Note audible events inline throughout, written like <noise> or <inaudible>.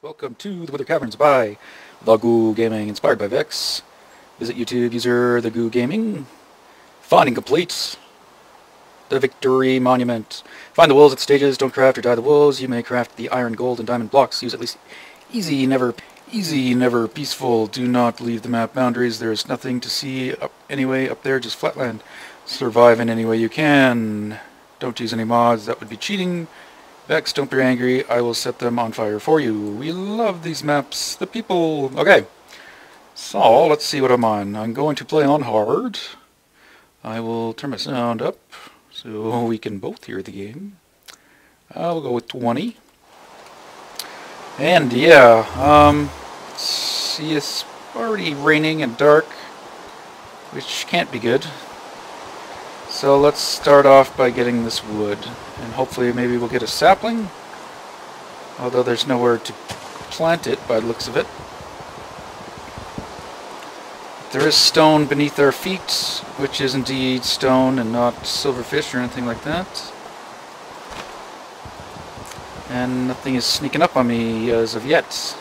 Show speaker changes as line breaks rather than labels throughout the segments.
Welcome to the Wither Caverns by The Goo Gaming, inspired by Vechs. Visit YouTube user The Goo Gaming. Finding complete. The Victory Monument. Find the wolves at stages. Don't craft or dye the wolves. You may craft the iron, gold, and diamond blocks. Use at least easy, never easy, never peaceful. Do not leave the map boundaries. There is nothing to see up anyway up there, just flatland. Survive in any way you can. Don't use any mods. That would be cheating. Vechs, don't be angry. I will set them on fire for you. We love these maps. The people... Okay. So, let's see what I'm on. I'm going to play on hard. I will turn my sound up so we can both hear the game. I'll go with 20. And yeah, um, see it's already raining and dark, which can't be good. So let's start off by getting this wood, and hopefully maybe we'll get a sapling, although there's nowhere to plant it by the looks of it. There is stone beneath our feet, which is indeed stone and not silverfish or anything like that. And nothing is sneaking up on me as of yet.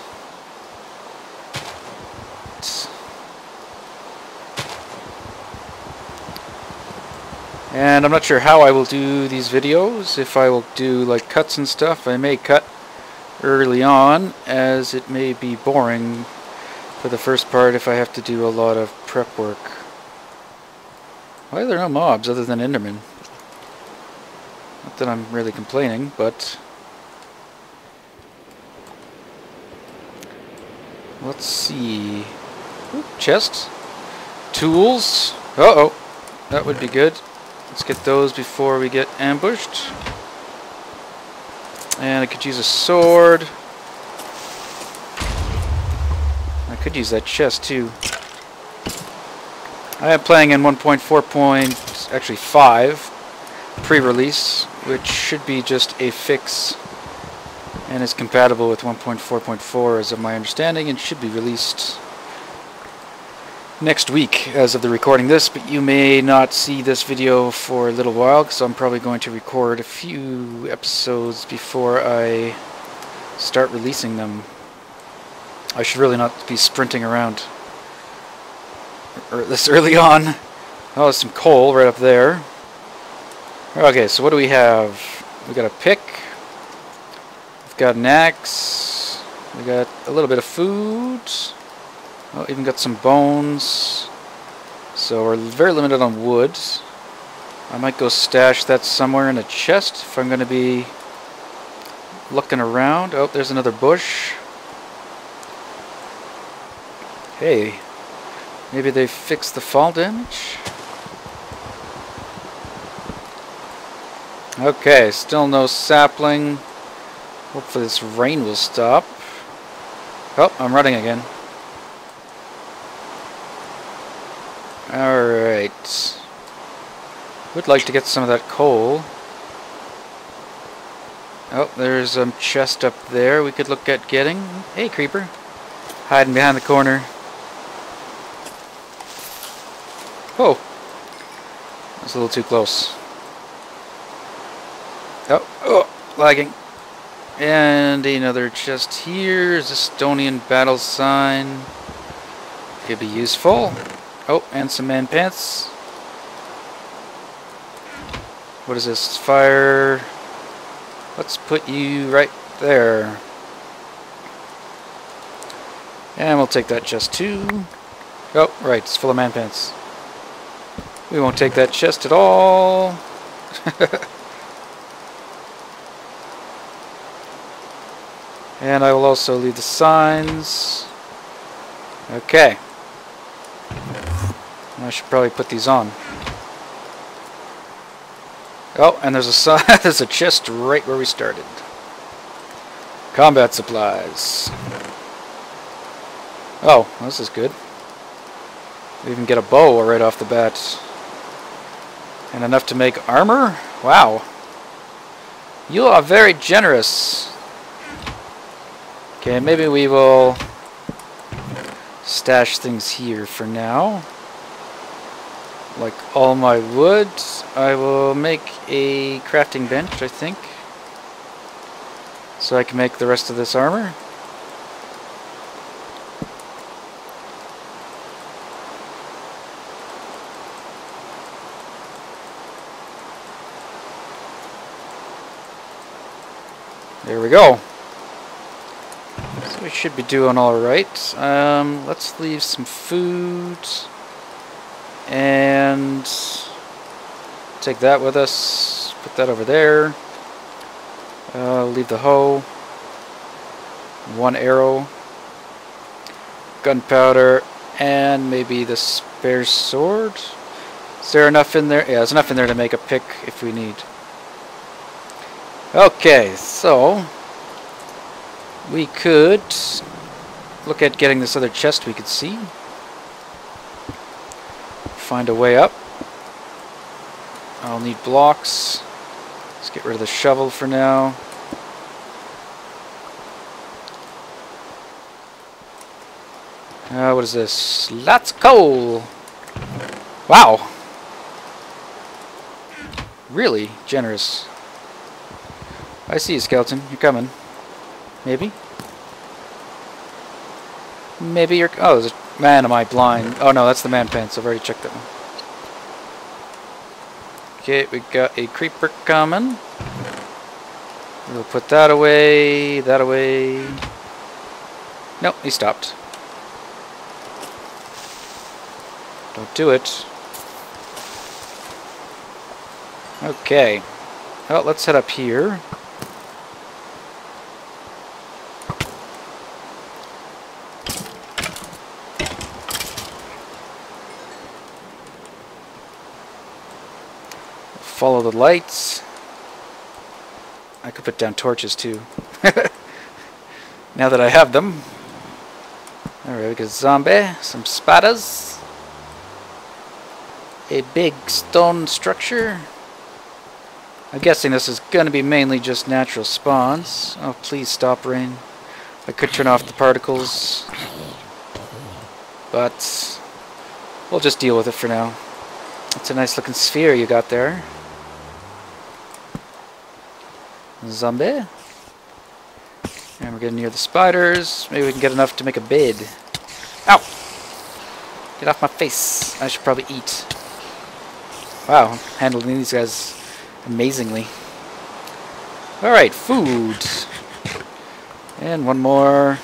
And I'm not sure how I will do these videos. If I will do like cuts and stuff, I may cut early on as it may be boring for the first part if I have to do a lot of prep work. Why are there no mobs other than Endermen? Not that I'm really complaining, but... Let's see... Ooh. Tools. Uh-oh. That would be good. Let's get those before we get ambushed. And I could use a sword. I could use that chest too. I am playing in 1.4 actually 5 pre-release, which should be just a fix and is compatible with 1.4.4 as of my understanding and should be released next week as of the recording this, but you may not see this video for a little while because I'm probably going to record a few episodes before I start releasing them. I should really not be sprinting around er, this <laughs> early on. Oh, there's some coal right up there. Okay, so what do we have? We got a pick. We've got an axe. We got a little bit of food. Oh, even got some bones. So we're very limited on wood. I might go stash that somewhere in a chest if I'm going to be looking around. Oh, there's another bush. Hey, maybe they fixed the fall damage? Okay, still no sapling. Hopefully this rain will stop. Oh, I'm running again. Alright. Would like to get some of that coal. Oh, there's a chest up there we could look at getting. Hey, creeper. Hiding behind the corner. Oh. That's a little too close. Oh, oh, lagging. And another chest here. Is Estonian battle sign. Could be useful. Oh, and some man pants. What is this? Fire. Let's put you right there. And we'll take that chest too. Oh, right, it's full of man pants. We won't take that chest at all. <laughs> and I will also leave the signs. Okay. I should probably put these on. Oh, and there's a <laughs> there's a chest right where we started. Combat supplies. Oh, this is good. We even get a bow right off the bat. And enough to make armor? Wow. You are very generous. Okay, maybe we will stash things here for now like all my wood. I will make a crafting bench, I think. So I can make the rest of this armor. There we go. So we should be doing alright. Um, let's leave some food. And take that with us. Put that over there. Uh, leave the hoe. One arrow. Gunpowder. And maybe the spare sword. Is there enough in there? Yeah, there's enough in there to make a pick if we need. Okay, so we could look at getting this other chest we could see. Find a way up. I'll need blocks. Let's get rid of the shovel for now. Uh, what is this? Lots of coal! Wow! Really generous. I see you, skeleton. You're coming. Maybe? Maybe you're... Oh, there's a... Man, am I blind. Oh, no, that's the man pants. I've already checked that one. Okay, we got a creeper coming. We'll put that away, that away. Nope, he stopped. Don't do it. Okay. Well, let's head up here. Follow the lights. I could put down torches too. <laughs> now that I have them. Alright, we got zombie, some spadas, A big stone structure. I'm guessing this is going to be mainly just natural spawns. Oh, please stop rain. I could turn off the particles. But we'll just deal with it for now. It's a nice looking sphere you got there. Zombie. And we're getting near the spiders. Maybe we can get enough to make a bed. Ow! Get off my face. I should probably eat. Wow, handling these guys amazingly. Alright, food. And one more.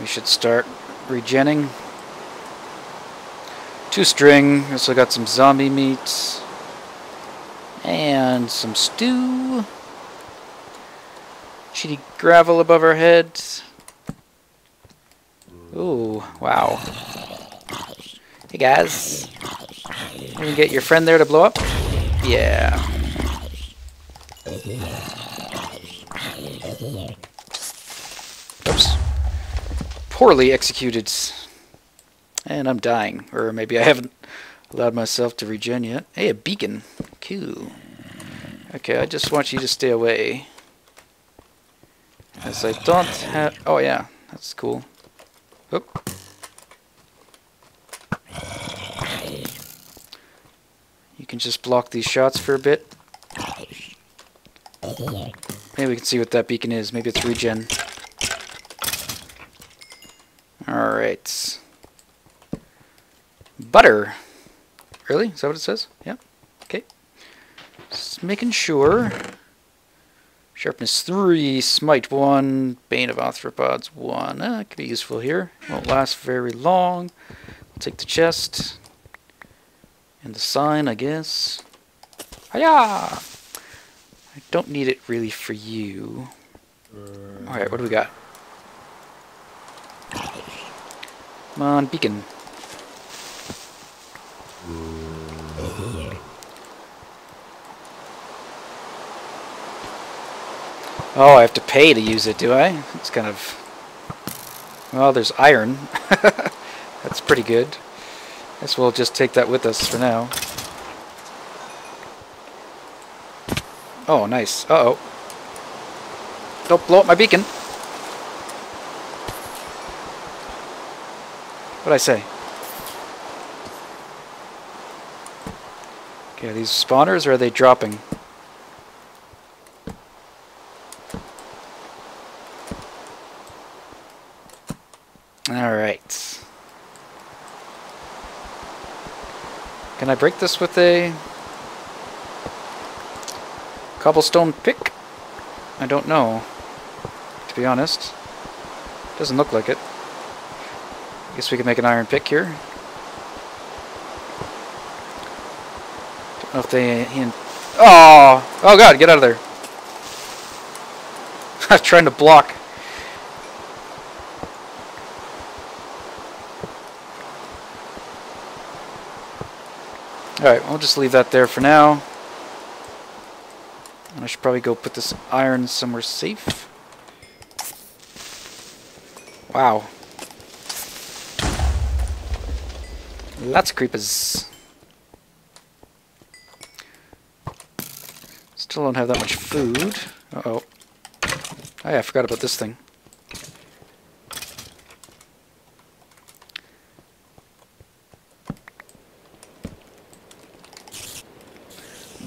We should start regenning. Two string. Also got some zombie meat. And some stew. Shitty gravel above our heads. Ooh, wow. Hey guys. You can get your friend there to blow up? Yeah. Oops. Poorly executed. And I'm dying. Or maybe I haven't allowed myself to regen yet. Hey, a beacon. Cool. Okay, I just want you to stay away. As I don't have... Oh, yeah. That's cool. Oop. You can just block these shots for a bit. Maybe we can see what that beacon is. Maybe it's regen. Alright. Butter. Really? Is that what it says? Yeah. Okay. Just making sure. Sharpness 3, Smite 1, Bane of Arthropods 1. Uh, that could be useful here. Won't last very long. I'll take the chest. And the sign, I guess. Hiya! I don't need it really for you. Alright, what do we got? Come on, beacon. Oh, I have to pay to use it, do I? It's kind of... Well, there's iron. <laughs> That's pretty good. Guess we'll just take that with us for now. Oh, nice. Uh-oh. Don't blow up my beacon. What'd I say? Okay, are these spawners or are they dropping? Alright. Can I break this with a cobblestone pick? I don't know. To be honest. Doesn't look like it. Guess we can make an iron pick here. Don't know if they... Oh! Oh god, get out of there. I'm <laughs> trying to block. Alright, we'll just leave that there for now. I should probably go put this iron somewhere safe. Wow. Lots of creepers. Still don't have that much food. Uh-oh. Oh yeah, I forgot about this thing.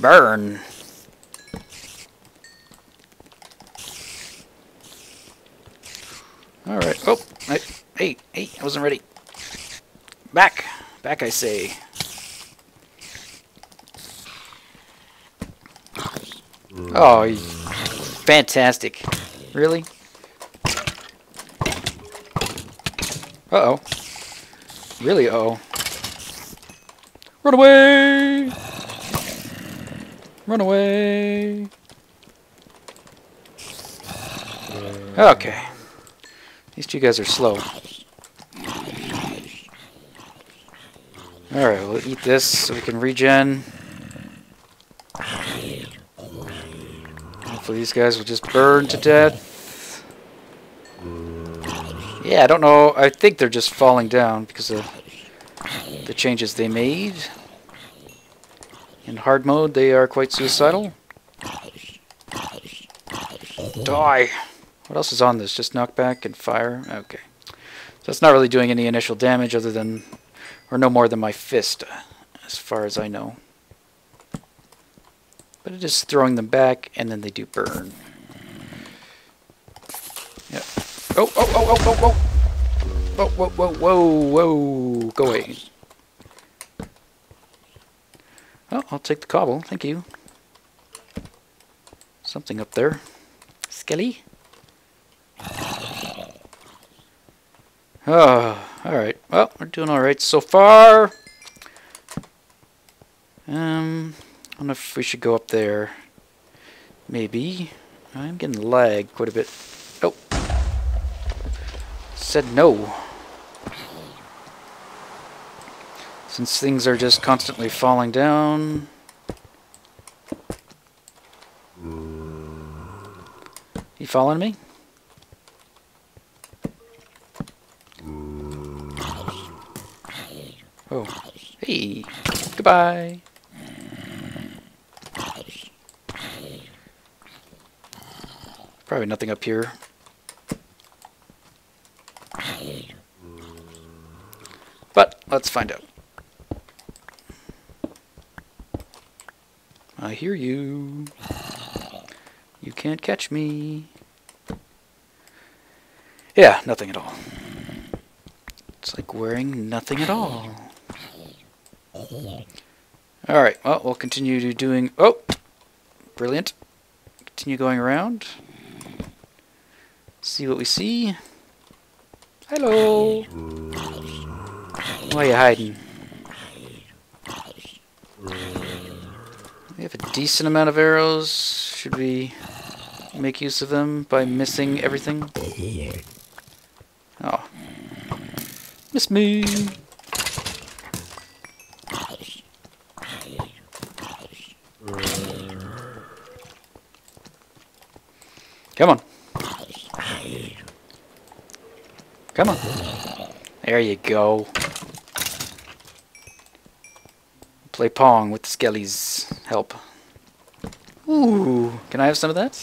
Burn. Alright. Oh, hey, hey, I wasn't ready. Back. Back, I say. Oh, fantastic. Really? Uh-oh. Really, uh oh Run away! Run away! Okay. These two guys are slow. Alright, we'll eat this so we can regen. Hopefully these guys will just burn to death. Yeah, I don't know. I think they're just falling down because of the changes they made. In hard mode, they are quite suicidal. Die! What else is on this? Just knockback and fire? Okay. So it's not really doing any initial damage other than, or no more than my fist, as far as I know. But it is throwing them back, and then they do burn. Yep. Oh, oh, oh, oh, oh, oh! Whoa, whoa, whoa, whoa, whoa! Go away. Oh, I'll take the cobble, thank you. Something up there. Skelly? Oh, alright. Well, we're doing alright so far. Um, I don't know if we should go up there. Maybe. I'm getting lag quite a bit. Oh. Said no. Since things are just constantly falling down. You following me? Oh. Hey. Goodbye. Probably nothing up here. But let's find out. I hear you. You can't catch me. Yeah, nothing at all. It's like wearing nothing at all. Alright, well, we'll continue to doing... Oh! Brilliant. Continue going around. See what we see. Hello! Why are you hiding? We have a decent amount of arrows. Should we make use of them by missing everything? Oh. Miss me! Come on. Come on. There you go. Play Pong with the Skelly's help. Ooh, can I have some of that?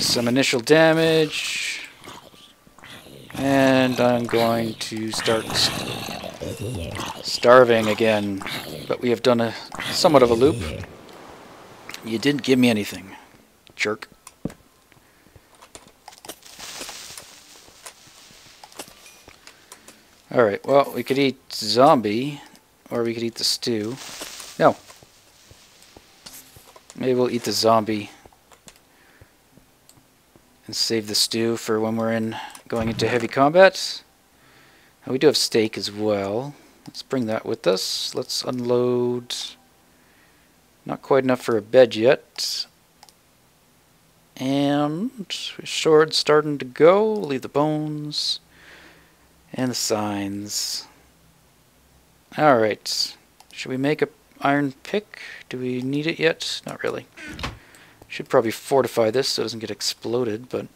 Some initial damage. And I'm going to start starving again. But we have done a somewhat of a loop. You didn't give me anything, jerk. Alright, well, we could eat zombie, Or we could eat the stew. No. Maybe we'll eat the zombie. And save the stew for when we're in going into heavy combat. And we do have steak as well. Let's bring that with us. Let's unload. Not quite enough for a bed yet. And sword starting to go. Leave the bones. And the signs. Alright. Should we make a iron pick? Do we need it yet? Not really. Should probably fortify this so it doesn't get exploded, but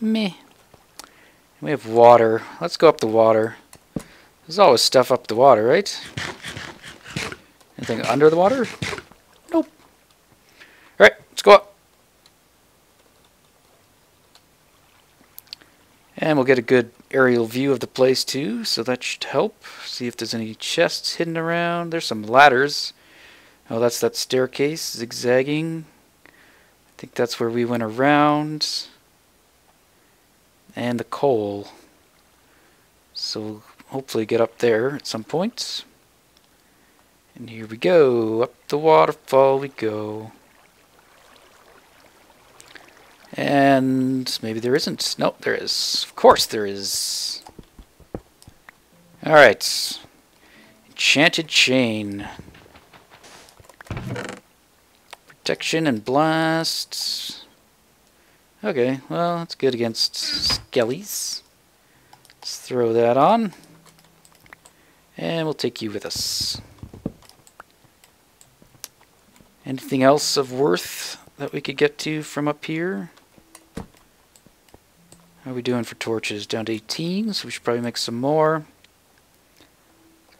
meh. We have water. Let's go up the water. There's always stuff up the water, right? Anything under the water? Nope. Alright, let's go up. And we'll get a good aerial view of the place too, so that should help. See if there's any chests hidden around. There's some ladders. Oh, that's that staircase zigzagging. I think that's where we went around. And the coal. So we'll hopefully get up there at some point. And here we go. Up the waterfall we go. And maybe there isn't. Nope, there is. Of course there is. Alright. Enchanted Chain. Protection and Blast. Okay, well, that's good against skellies. Let's throw that on. And we'll take you with us. Anything else of worth that we could get to from up here? How are we doing for torches? Down to 18, so we should probably make some more.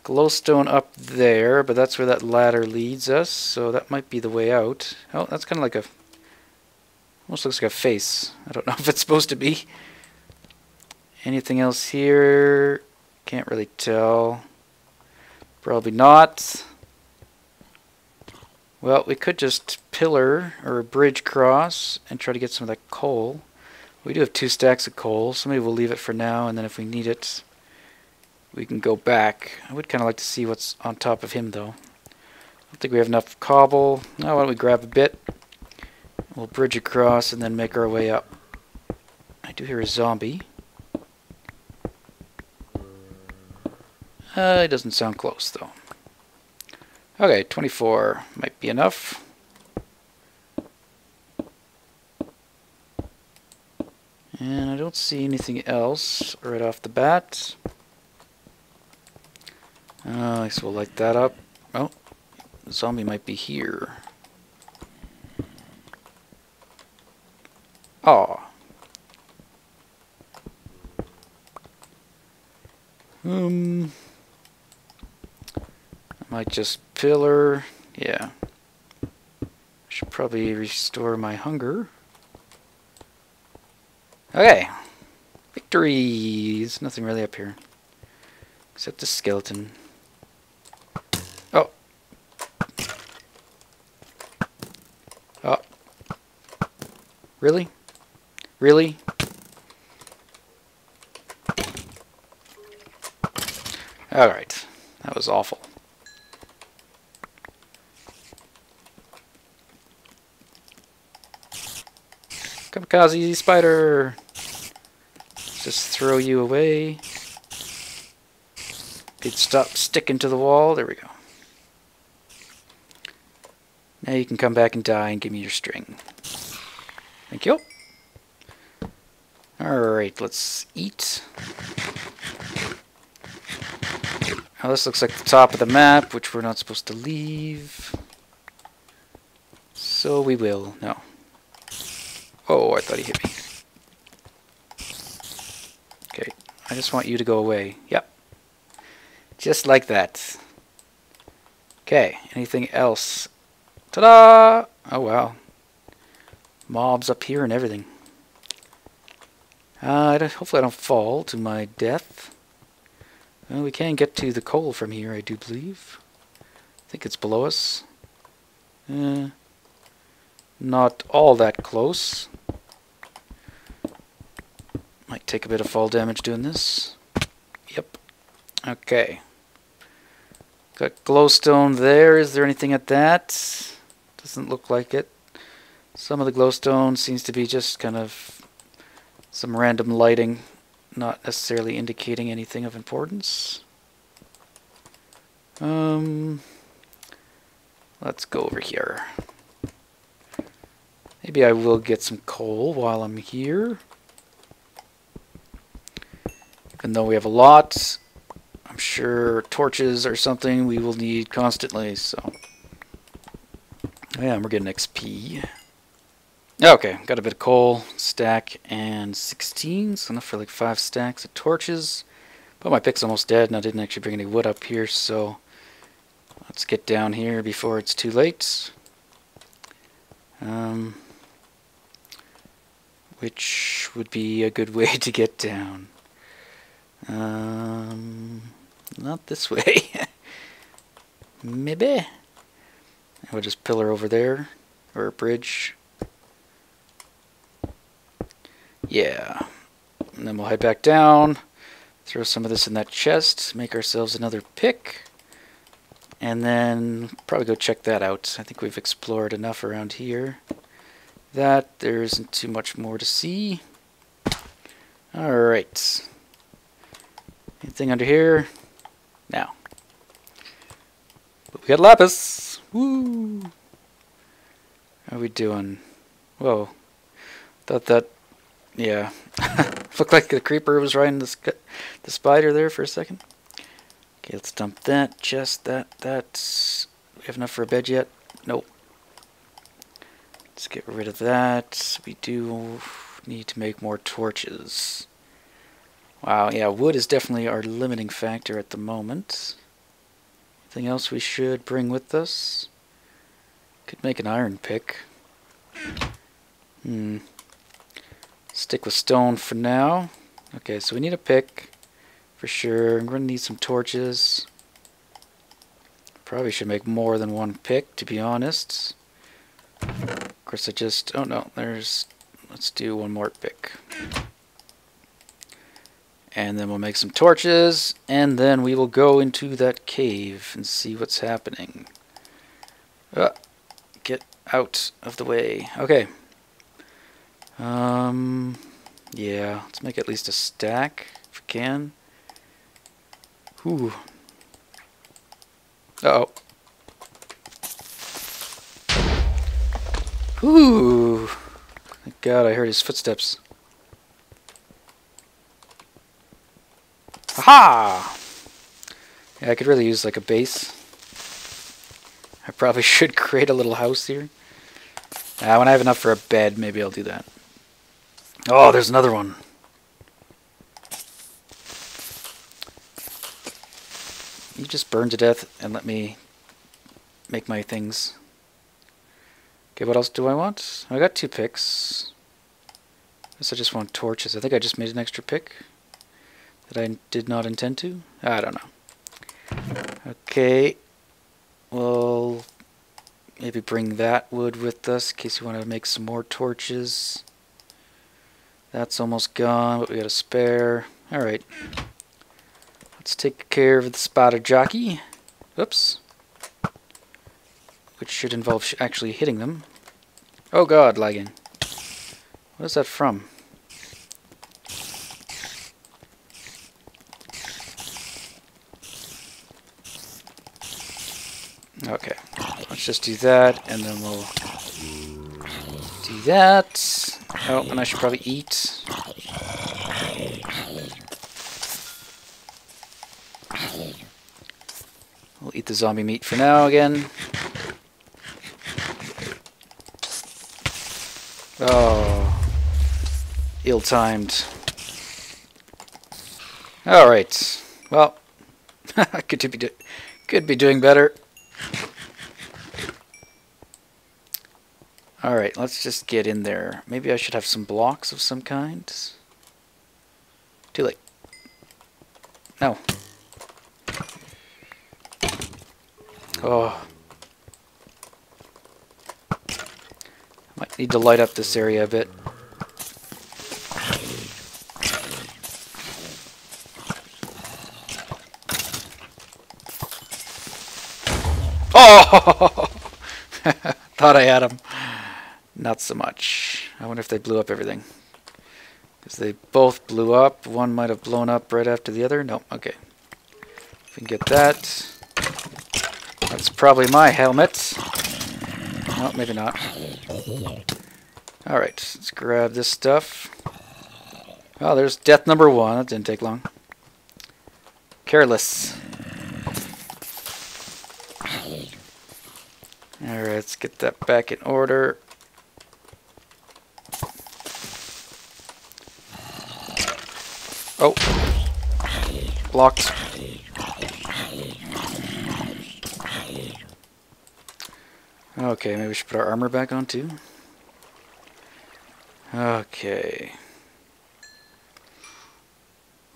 Glowstone up there, but that's where that ladder leads us, so that might be the way out. Oh, that's kind of like a... Almost looks like a face. I don't <laughs> know if it's supposed to be. Anything else here? Can't really tell. Probably not. Well, we could just pillar or bridge cross and try to get some of that coal. We do have two stacks of coal, so maybe we'll leave it for now, and then if we need it, we can go back. I would kind of like to see what's on top of him, though. I don't think we have enough cobble. Now, why don't we grab a bit? We'll bridge across and then make our way up. I do hear a zombie. Uh, it doesn't sound close, though. Okay, 24 might be enough. And I don't see anything else right off the bat. Uh, I guess we'll light that up. Oh, the zombie might be here. Oh. Um, I might just pillar. Yeah. I should probably restore my hunger. Okay. Victory! There's nothing really up here. Except the skeleton. Oh. Oh. Really? Really? Alright. That was awful. Kamikaze spider! Just throw you away. You'd stop sticking to the wall. There we go. Now you can come back and die and give me your string. Thank you. Alright, let's eat. Now this looks like the top of the map, which we're not supposed to leave. So we will. No. Oh, I thought he hit me. Okay, I just want you to go away. Yep. Just like that. Okay, anything else? Ta-da! Oh, wow. Mobs up here and everything. Uh, hopefully I don't fall to my death. Well, we can get to the coal from here, I do believe. I think it's below us. Uh, not all that close. Might take a bit of fall damage doing this. Yep. Okay. Got glowstone there. Is there anything at that? Doesn't look like it. Some of the glowstone seems to be just kind of some random lighting, not necessarily indicating anything of importance. Um, let's go over here. Maybe I will get some coal while I'm here. Even though we have a lot, I'm sure torches are something we will need constantly, so... Yeah, we're getting XP. Okay, got a bit of coal, stack, and 16, so enough for like 5 stacks of torches. But my pick's almost dead, and I didn't actually bring any wood up here, so... Let's get down here before it's too late. Um, which would be a good way <laughs> to get down. Um, not this <laughs> way. Maybe. We'll just pillar over there, or a bridge. Yeah. And then we'll head back down, throw some of this in that chest, make ourselves another pick, and then probably go check that out. I think we've explored enough around here that there isn't too much more to see. Alright. Anything under here? No. But we got lapis! Woo! How are we doing? Whoa. Thought that... Yeah. <laughs> Looked like the creeper was riding the, the spider there for a second. Okay, let's dump that, chest, that, that. We have enough for a bed yet? Nope. Let's get rid of that. We do need to make more torches. Wow, yeah, wood is definitely our limiting factor at the moment. Anything else we should bring with us? Could make an iron pick. Hmm. Stick with stone for now. Okay, so we need a pick for sure. We're going to need some torches. Probably should make more than one pick, to be honest. Of course I just, oh no, there's, let's do one more pick. And then we'll make some torches, and then we will go into that cave and see what's happening. Uh, get out of the way. Okay. Um, yeah, let's make at least a stack if we can. Ooh. Uh oh Ooh. Thank God I heard his footsteps. Aha! Yeah, I could really use like a base. I probably <laughs> should create a little house here. Uh, when I have enough for a bed, maybe I'll do that. Oh, there's another one. You just burn to death and let me make my things. Okay, what else do I want? I got two picks. I guess I just want torches. I think I just made an extra pick that I did not intend to. I don't know. Okay. Well, maybe bring that wood with us in case we want to make some more torches. That's almost gone, but we got a spare. Alright. Let's take care of the spotted jockey. Oops which should involve sh actually hitting them. Oh god, lagging. What is that from? Okay, let's just do that, and then we'll do that. Oh, and I should probably eat. We'll eat the zombie meat for now again. Oh. Ill-timed. Alright. Well, <laughs> I could be, could be doing better. Alright, let's just get in there. Maybe I should have some blocks of some kind. Too late. No. Oh. Might need to light up this area a bit. Oh! <laughs> Thought I had them. Not so much. I wonder if they blew up everything. Because they both blew up. One might have blown up right after the other. Nope. Okay. If we can get that. That's probably my helmet. No, maybe not. Alright, let's grab this stuff. Oh, there's death number one. That didn't take long. Careless. Alright, let's get that back in order. Oh. Blocked. Okay, maybe we should put our armor back on too. Okay.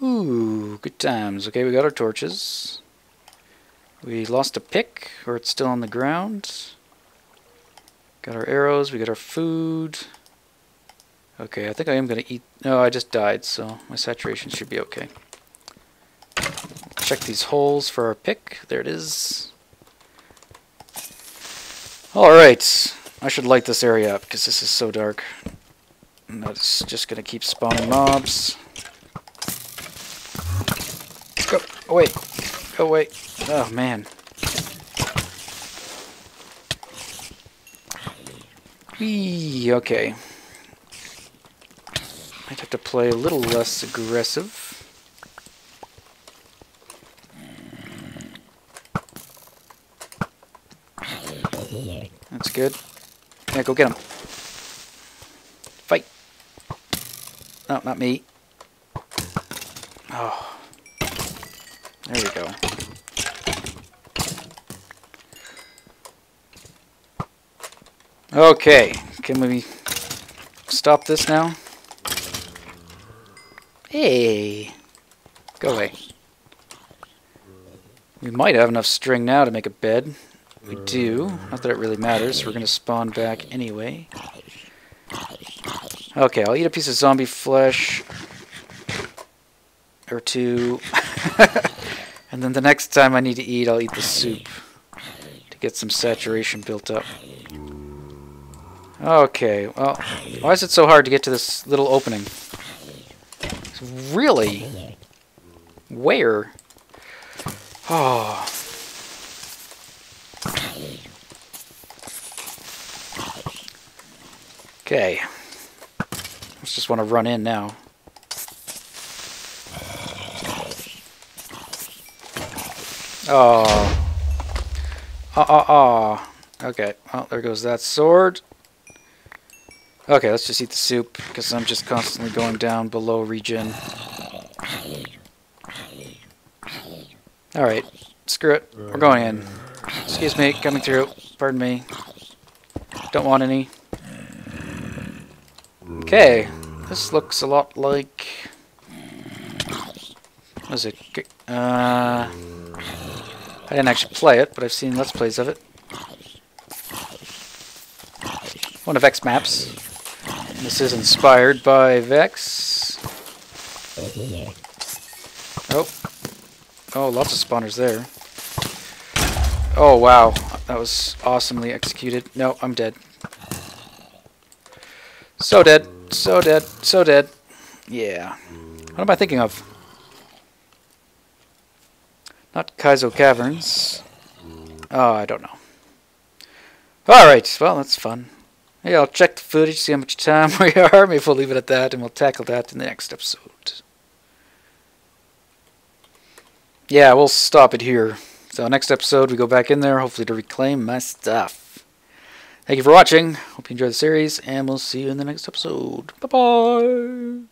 Ooh, good times. Okay, we got our torches. We lost a pick, or it's still on the ground. Got our arrows, we got our food. Okay, I think I am going to eat... No, I just died, so my saturation should be okay. Check these holes for our pick. There it is. Alright, I should light this area up, because this is so dark. And that's just going to keep spawning mobs. Go oh, away. Go oh, away. Oh, man. Whee, okay. Might have to play a little less aggressive. That's good. Yeah, go get him. Fight. No, not me. Oh. There we go. Okay, can we stop this now? Hey! Go away. We might have enough string now to make a bed. We do. Not that it really matters. We're going to spawn back anyway. Okay, I'll eat a piece of zombie flesh. Or two. <laughs> And then the next time I need to eat, I'll eat the soup to get some saturation built up. Okay, well, why is it so hard to get to this little opening? Really? Where? Oh. Ah. Okay. Let's just want to run in now. Oh. Oh, oh, oh. Okay, well, there goes that sword. Okay, let's just eat the soup, because I'm just constantly going down below regen. Alright, screw it. We're going in. Excuse me, coming through. Pardon me. Don't want any. Okay, this looks a lot like... What is it? Uh... I didn't actually play it, but I've seen Let's Plays of it. One of Vechs maps. This is inspired by Vechs. Oh, oh. Oh, lots of spawners there. Oh, wow. That was awesomely executed. No, I'm dead. So dead. So dead. So dead. Yeah. What am I thinking of? Not Kaizo Caverns. Oh, I don't know. Alright, well, that's fun. Yeah, I'll check the footage, see how much time <laughs> we are. Maybe we'll leave it at that, and we'll tackle that in the next episode. Yeah, we'll stop it here. So next episode, we go back in there, hopefully to reclaim my stuff. Thank you for watching. Hope you enjoyed the series, and we'll see you in the next episode. Bye-bye!